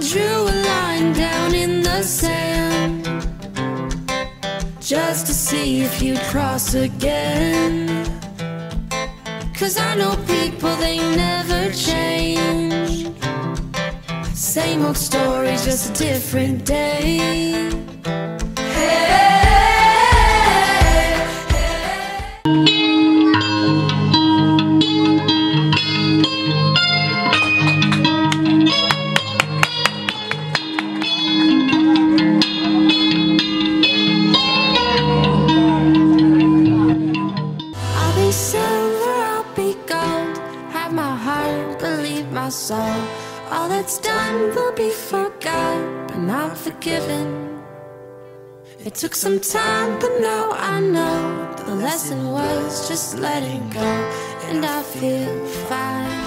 drew a line down in the sand Just to see if you'd cross again. Cause I know people, they never change. Same old story, just a different day. Heart, believe my soul. All that's done will be forgot, but not forgiven. It took some time, but now I know the lesson was just letting go, and I feel fine.